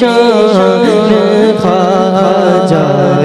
شان خواجہ۔